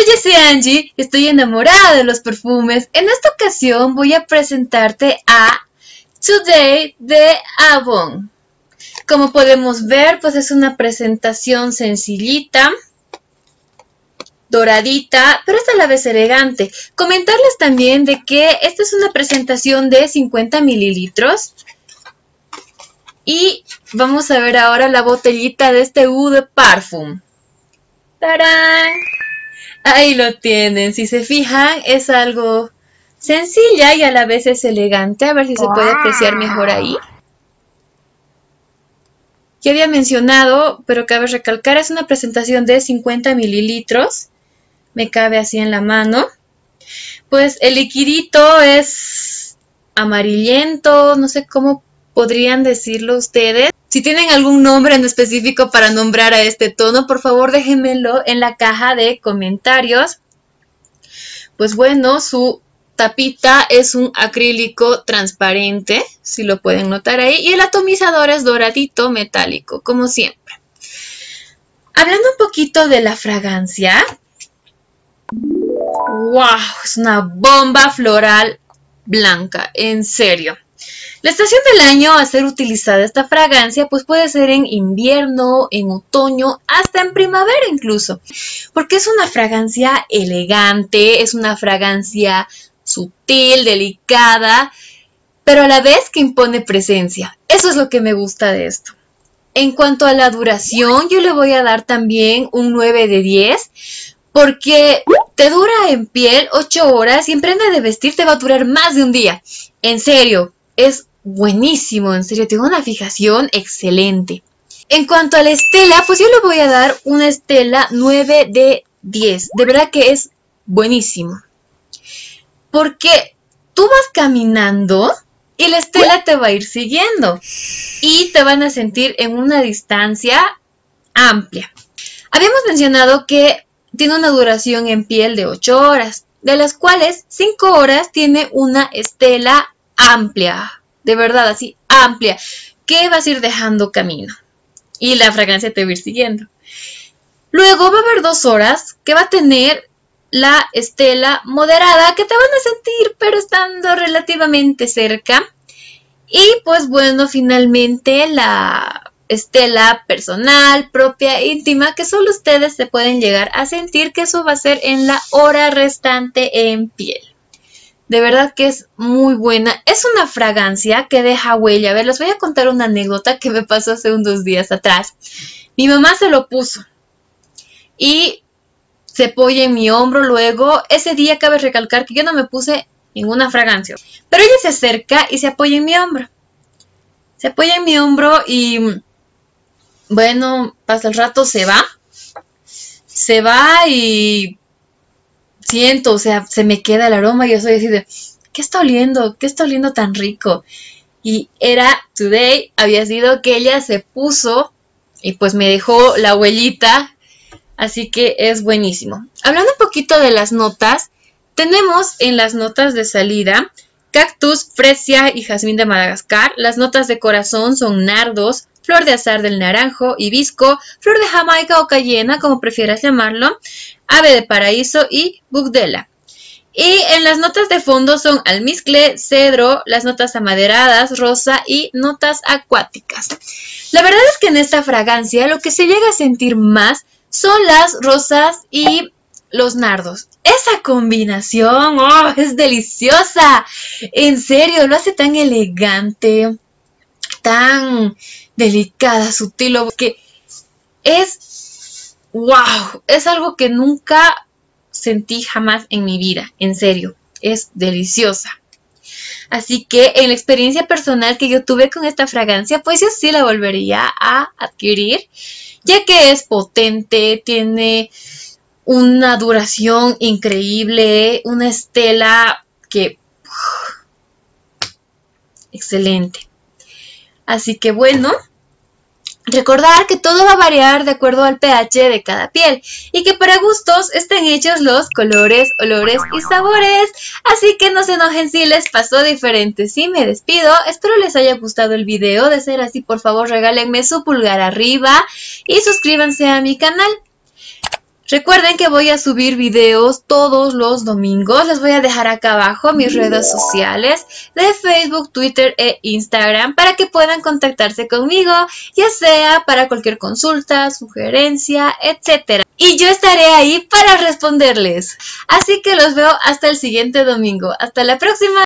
soy Jessie Angie y estoy enamorada de los perfumes. En esta ocasión voy a presentarte a Today de Avon. Como podemos ver, pues es una presentación sencillita, doradita, pero es a la vez elegante. Comentarles también de que esta es una presentación de 50 mililitros. Y vamos a ver ahora la botellita de este Eau de Parfum. ¡Tarán! Ahí lo tienen. Si se fijan, es algo sencilla y a la vez es elegante. A ver si se puede apreciar mejor ahí. Ya había mencionado, pero cabe recalcar, es una presentación de 50 mililitros. Me cabe así en la mano. Pues el liquidito es amarillento, no sé cómo podrían decirlo ustedes. Si tienen algún nombre en específico para nombrar a este tono, por favor déjenmelo en la caja de comentarios. Pues bueno, su tapita es un acrílico transparente, si lo pueden notar ahí, y el atomizador es doradito metálico, como siempre. Hablando un poquito de la fragancia, wow, es una bomba floral blanca, en serio. La estación del año a ser utilizada esta fragancia pues puede ser en invierno, en otoño, hasta en primavera incluso, porque es una fragancia elegante, es una fragancia sutil, delicada, pero a la vez que impone presencia. Eso es lo que me gusta de esto. En cuanto a la duración, yo le voy a dar también un 9 de 10, porque te dura en piel 8 horas y en prenda de vestir te va a durar más de un día. En serio, es buenísimo, en serio, tengo una fijación excelente. En cuanto a la estela, pues yo le voy a dar una estela 9 de 10. De verdad que es buenísimo. Porque tú vas caminando y la estela te va a ir siguiendo. Y te van a sentir en una distancia amplia. Habíamos mencionado que tiene una duración en piel de 8 horas, de las cuales 5 horas tiene una estela amplia, de verdad, así amplia, que vas a ir dejando camino. Y la fragancia te va a ir siguiendo. Luego va a haber dos horas que va a tener la estela moderada que te van a sentir, pero estando relativamente cerca. Y pues bueno, finalmente la estela personal, propia, íntima, que solo ustedes se pueden llegar a sentir que eso va a ser en la hora restante en piel. De verdad que es muy buena. Es una fragancia que deja huella. A ver, les voy a contar una anécdota que me pasó hace unos días atrás. Mi mamá se lo puso y se apoya en mi hombro luego. Ese día cabe recalcar que yo no me puse ninguna fragancia. Pero ella se acerca y se apoya en mi hombro. Se apoya en mi hombro y bueno, pasa el rato, se va. Se va y siento, o sea, se me queda el aroma y yo soy así de, ¿qué está oliendo? ¿Qué está oliendo tan rico? Y era Today, había sido que ella se puso y pues me dejó la huellita, así que es buenísimo. Hablando un poquito de las notas, tenemos en las notas de salida cactus, fresia y jazmín de Madagascar. Las notas de corazón son nardos, flor de azar del naranjo, hibisco, flor de jamaica o cayena, como prefieras llamarlo, ave de paraíso y bugdela. Y en las notas de fondo son almizcle, cedro, las notas amaderadas, rosa y notas acuáticas. La verdad es que en esta fragancia lo que se llega a sentir más son las rosas y los nardos. Esa combinación, oh, es deliciosa. En serio, lo hace tan elegante, tan delicada, sutil, que es wow, es algo que nunca sentí jamás en mi vida, en serio, es deliciosa. Así que en la experiencia personal que yo tuve con esta fragancia, pues yo sí la volvería a adquirir, ya que es potente, tiene una duración increíble, una estela que... excelente. Así que bueno, Recordar que todo va a variar de acuerdo al pH de cada piel y que para gustos estén hechos los colores, olores y sabores. Así que no se enojen si les pasó diferente. Si me despido, espero les haya gustado el video. De ser así, por favor regálenme su pulgar arriba y suscríbanse a mi canal. Recuerden que voy a subir videos todos los domingos. Les voy a dejar acá abajo mis redes sociales de Facebook, Twitter e Instagram para que puedan contactarse conmigo, ya sea para cualquier consulta, sugerencia, etc. Y yo estaré ahí para responderles. Así que los veo hasta el siguiente domingo. Hasta la próxima.